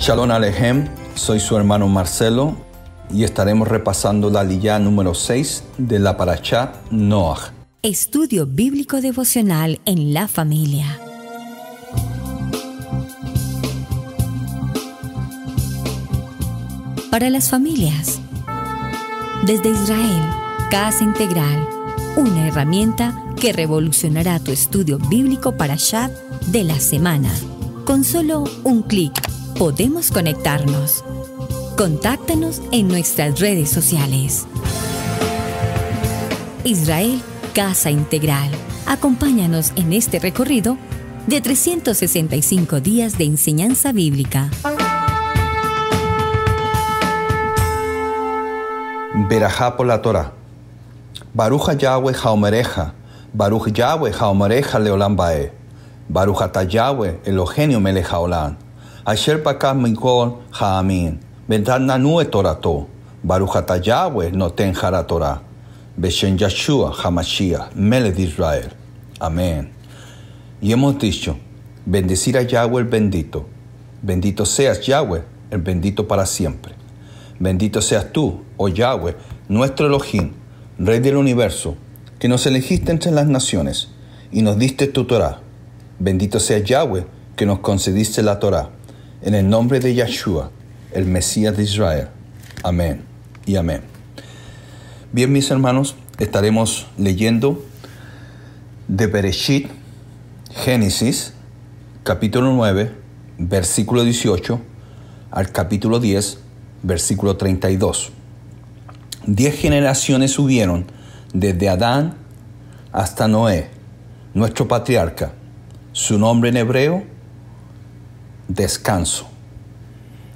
Shalom Alejem, soy su hermano Marcelo y estaremos repasando la liyá número 6 de la Parashá Noach. Estudio bíblico devocional en la familia. Para las familias. Desde Israel, Casa Integral, una herramienta que revolucionará tu estudio bíblico para Shat de la semana. Con solo un clic podemos conectarnos. Contáctanos en nuestras redes sociales. Israel Casa Integral. Acompáñanos en este recorrido de 365 días de enseñanza bíblica. Berajá la Torah. Baruja Yahweh Jaomereja. Baruch Yahweh Jaomereja Leolam Elogenio Melech Hamashiach, Melech de Israel. Amén. Y hemos dicho, bendecir a Yahweh el bendito. Bendito seas Yahweh, el bendito para siempre. Bendito seas tú, oh Yahweh, nuestro Elohim, Rey del universo, que nos elegiste entre las naciones y nos diste tu Torah. Bendito sea Yahweh, que nos concediste la Torah. En el nombre de Yeshua, el Mesías de Israel. Amén y amén. Bien, mis hermanos, estaremos leyendo de Bereshit, Génesis, capítulo 9, versículo 18, al capítulo 10, versículo 32. Diez generaciones subieron desde Adán hasta Noé, nuestro patriarca. Su nombre en hebreo, descanso.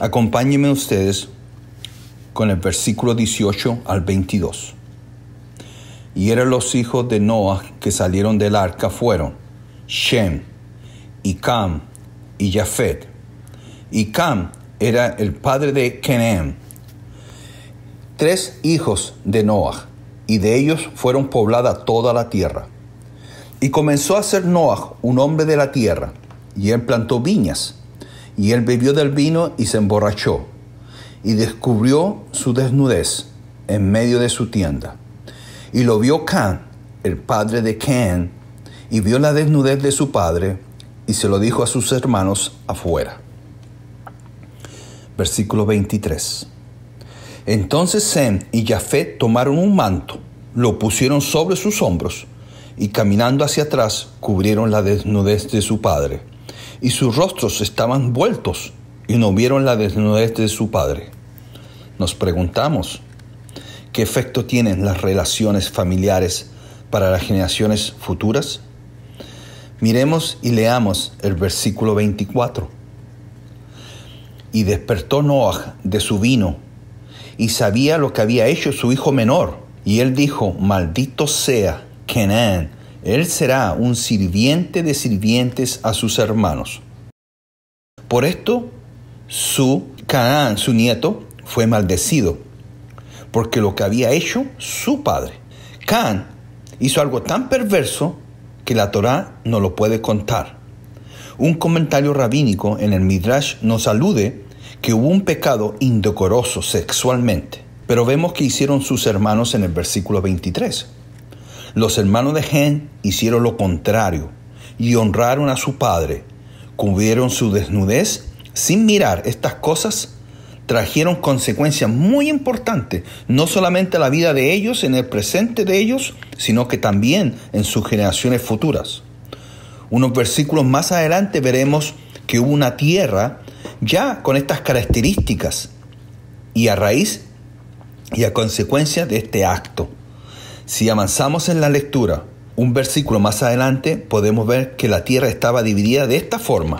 Acompáñenme ustedes con el versículo 18 al 22. Y eran los hijos de Noah que salieron del arca fueron Shem, y Cam, y Jafet. Y Cam era el padre de Kenem. Tres hijos de Noah, y de ellos fueron poblada toda la tierra. Y comenzó a ser Noah un hombre de la tierra, y él plantó viñas, y él bebió del vino y se emborrachó y descubrió su desnudez en medio de su tienda. Y lo vio Can, el padre de Can, y vio la desnudez de su padre y se lo dijo a sus hermanos afuera. Versículo 23. Entonces Sem y Jafet tomaron un manto, lo pusieron sobre sus hombros y caminando hacia atrás cubrieron la desnudez de su padre. Y sus rostros estaban vueltos y no vieron la desnudez de su padre. Nos preguntamos, ¿qué efecto tienen las relaciones familiares para las generaciones futuras? Miremos y leamos el versículo 24. Y despertó Noah de su vino y sabía lo que había hecho su hijo menor. Y él dijo, maldito sea Kenán, él será un sirviente de sirvientes a sus hermanos. Por esto, su Canaán, su nieto, fue maldecido, porque lo que había hecho su padre. Can hizo algo tan perverso que la Torá no lo puede contar. Un comentario rabínico en el Midrash nos alude que hubo un pecado indecoroso sexualmente, pero vemos que hicieron sus hermanos en el versículo 23. Los hermanos de Gen hicieron lo contrario y honraron a su padre, cubrieron su desnudez sin mirar estas cosas trajeron consecuencias muy importantes, no solamente a la vida de ellos, en el presente de ellos, sino que también en sus generaciones futuras. Unos versículos más adelante veremos que hubo una tierra ya con estas características y a raíz y a consecuencia de este acto. Si avanzamos en la lectura, un versículo más adelante podemos ver que la tierra estaba dividida de esta forma.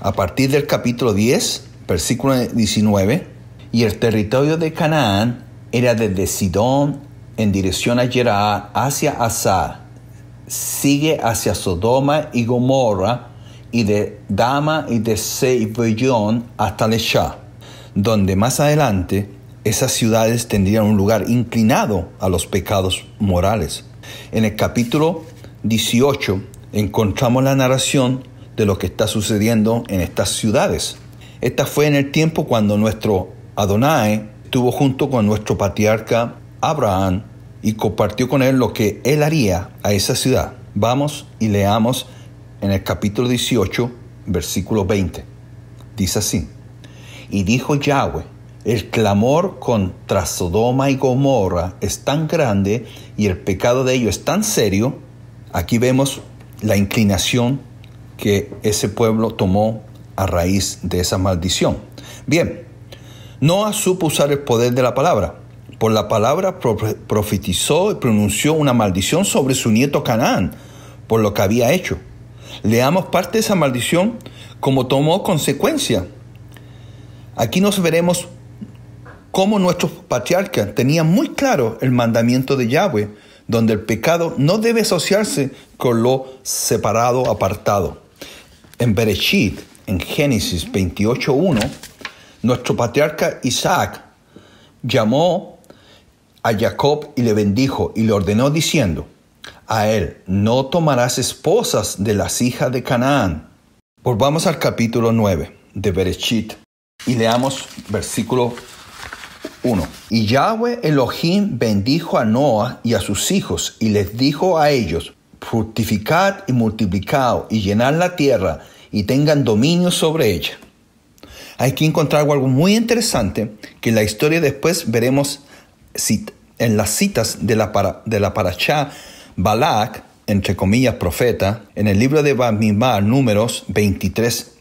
A partir del capítulo 10, versículo 19, y el territorio de Canaán era desde Sidón en dirección a Gerar hacia Asa, sigue hacia Sodoma y Gomorra, y de Dama y de Seibellón hasta Lesha, donde más adelante esas ciudades tendrían un lugar inclinado a los pecados morales. En el capítulo 18 encontramos la narración de lo que está sucediendo en estas ciudades. Esta fue en el tiempo cuando nuestro Adonai estuvo junto con nuestro patriarca Abraham y compartió con él lo que él haría a esa ciudad. Vamos y leamos en el capítulo 18, versículo 20. Dice así, y dijo Yahweh, el clamor contra Sodoma y Gomorra es tan grande y el pecado de ellos es tan serio. Aquí vemos la inclinación que ese pueblo tomó a raíz de esa maldición. Bien, Noah supo usar el poder de la palabra. Por la palabra profetizó y pronunció una maldición sobre su nieto Canaán, por lo que había hecho. Leamos parte de esa maldición como tomó consecuencia. Aquí nos veremos cómo nuestros patriarcas tenían muy claro el mandamiento de Yahweh, donde el pecado no debe asociarse con lo separado, apartado. En Bereshit, en Génesis 28.1, nuestro patriarca Isaac llamó a Jacob y le bendijo y le ordenó diciendo, a él, no tomarás esposas de las hijas de Canaán. Volvamos al capítulo 9 de Bereshit y leamos versículo 1. Y Yahweh Elohim bendijo a Noah y a sus hijos y les dijo a ellos, fructificad y multiplicad y llenad la tierra y tengan dominio sobre ella. Hay que encontrar algo muy interesante que en la historia después veremos en las citas de la, para, de la Parashá Balak, entre comillas profeta, en el libro de Bamimar, números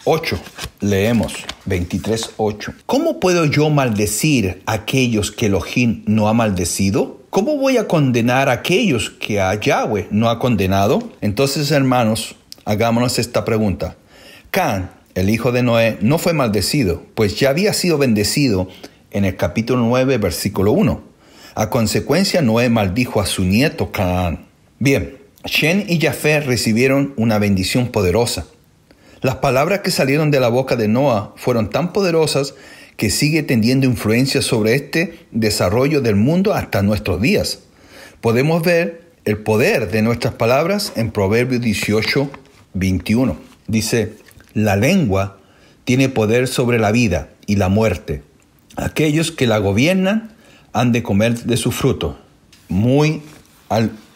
23.8. Leemos 23.8. ¿Cómo puedo yo maldecir a aquellos que Elohim no ha maldecido? ¿Cómo voy a condenar a aquellos que a Yahweh no ha condenado? Entonces, hermanos, hagámonos esta pregunta. Can, el hijo de Noé, no fue maldecido, pues ya había sido bendecido en el capítulo 9, versículo 1. A consecuencia, Noé maldijo a su nieto Canaán. Bien, Shen y Jafé recibieron una bendición poderosa. Las palabras que salieron de la boca de Noah fueron tan poderosas que sigue teniendo influencia sobre este desarrollo del mundo hasta nuestros días. Podemos ver el poder de nuestras palabras en Proverbios 18, 21. Dice, la lengua tiene poder sobre la vida y la muerte. Aquellos que la gobiernan han de comer de su fruto. Muy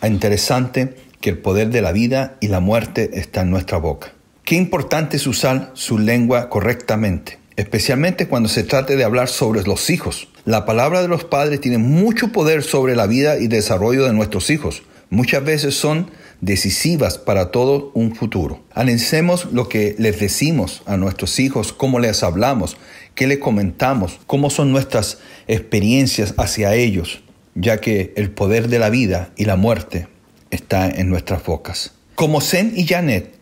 interesante que el poder de la vida y la muerte está en nuestra boca. Qué importante es usar su lengua correctamente, especialmente cuando se trate de hablar sobre los hijos. La palabra de los padres tiene mucho poder sobre la vida y desarrollo de nuestros hijos. Muchas veces son decisivas para todo un futuro. Analicemos lo que les decimos a nuestros hijos, cómo les hablamos, qué les comentamos, cómo son nuestras experiencias hacia ellos, ya que el poder de la vida y la muerte está en nuestras bocas. Como Zen y Janet,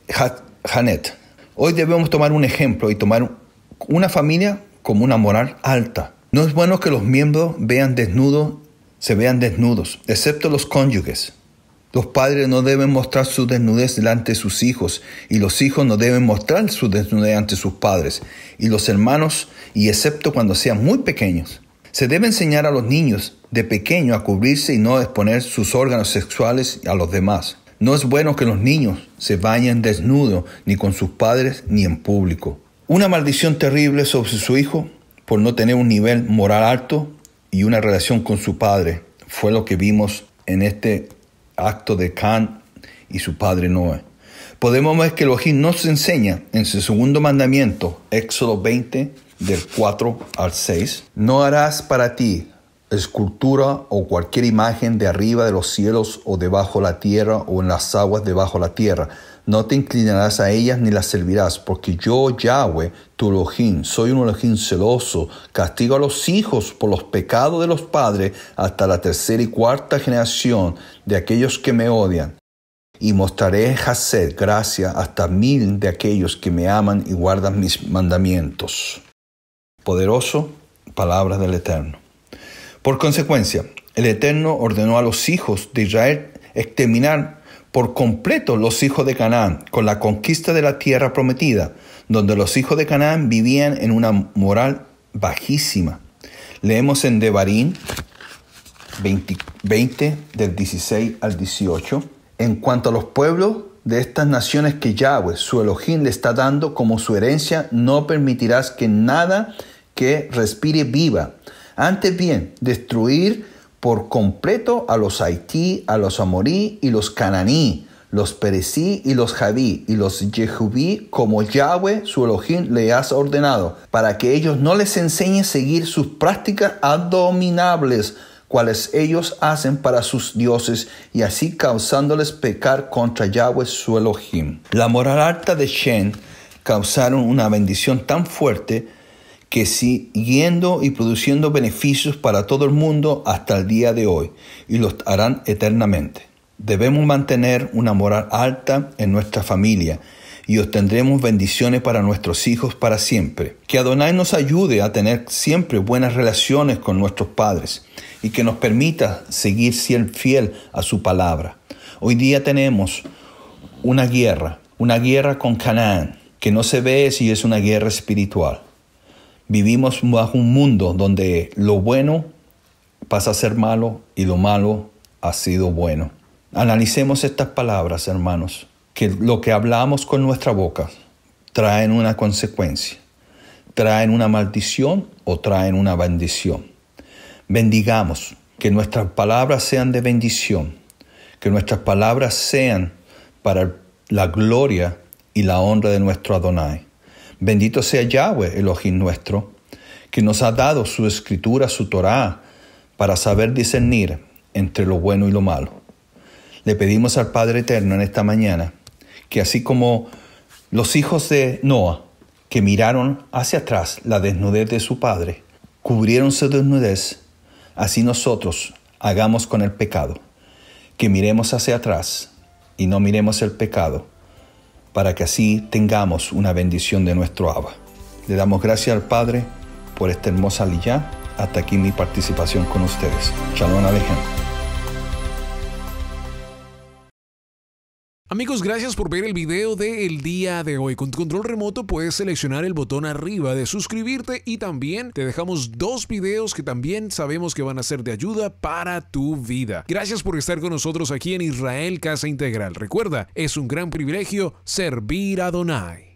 Janet, hoy debemos tomar un ejemplo y tomar una familia como una moral alta. No es bueno que los miembros vean desnudos, se vean desnudos, excepto los cónyuges. Los padres no deben mostrar su desnudez delante de sus hijos y los hijos no deben mostrar su desnudez ante sus padres y los hermanos y excepto cuando sean muy pequeños. Se debe enseñar a los niños de pequeño a cubrirse y no exponer sus órganos sexuales a los demás. No es bueno que los niños se bañen desnudos ni con sus padres ni en público. Una maldición terrible sobre su hijo por no tener un nivel moral alto y una relación con su padre fue lo que vimos en este acto de Can y su padre Noé. Podemos ver que Elohim nos enseña en su segundo mandamiento, Éxodo 20, del 4 al 6, no harás para ti escultura o cualquier imagen de arriba de los cielos o debajo la tierra o en las aguas debajo la tierra. No te inclinarás a ellas ni las servirás, porque yo, Yahweh, tu Elohim, soy un Elohim celoso, castigo a los hijos por los pecados de los padres hasta la tercera y cuarta generación de aquellos que me odian. Y mostraré Hased, gracia, hasta mil de aquellos que me aman y guardan mis mandamientos. Poderoso, palabras del Eterno. Por consecuencia, el Eterno ordenó a los hijos de Israel exterminar por completo los hijos de Canaán con la conquista de la tierra prometida, donde los hijos de Canaán vivían en una moral bajísima. Leemos en Devarim 20, 20 del 16 al 18. En cuanto a los pueblos de estas naciones que Yahweh, su Elohim, le está dando como su herencia, no permitirás que nada que respire viva. Antes bien, destruir por completo a los Haití, a los Amorí y los Cananí, los Perecí y los Javí y los Jehubí, como Yahweh su Elohim le has ordenado, para que ellos no les enseñen a seguir sus prácticas abominables, cuales ellos hacen para sus dioses, y así causándoles pecar contra Yahweh su Elohim. La moral alta de Shen causaron una bendición tan fuerte que siguiendo y produciendo beneficios para todo el mundo hasta el día de hoy, y los harán eternamente. Debemos mantener una moral alta en nuestra familia y obtendremos bendiciones para nuestros hijos para siempre. Que Adonai nos ayude a tener siempre buenas relaciones con nuestros padres y que nos permita seguir siendo fiel a su palabra. Hoy día tenemos una guerra, una guerra con Canaán, que no se ve si es una guerra espiritual. Vivimos bajo un mundo donde lo bueno pasa a ser malo y lo malo ha sido bueno. Analicemos estas palabras, hermanos, que lo que hablamos con nuestra boca traen una consecuencia, traen una maldición o traen una bendición. Bendigamos, que nuestras palabras sean de bendición, que nuestras palabras sean para la gloria y la honra de nuestro Adonai. Bendito sea Yahweh, Elohim nuestro, que nos ha dado su escritura, su Torah, para saber discernir entre lo bueno y lo malo. Le pedimos al Padre Eterno en esta mañana que así como los hijos de Noah, que miraron hacia atrás la desnudez de su padre, cubrieron su desnudez, así nosotros hagamos con el pecado, que miremos hacia atrás y no miremos el pecado, para que así tengamos una bendición de nuestro Abba. Le damos gracias al Padre por esta hermosa lilla. Hasta aquí mi participación con ustedes. Shalom Alejem. Amigos, gracias por ver el video del día de hoy. Con tu control remoto puedes seleccionar el botón arriba de suscribirte y también te dejamos dos videos que también sabemos que van a ser de ayuda para tu vida. Gracias por estar con nosotros aquí en Israel Casa Integral. Recuerda, es un gran privilegio servir a Donai.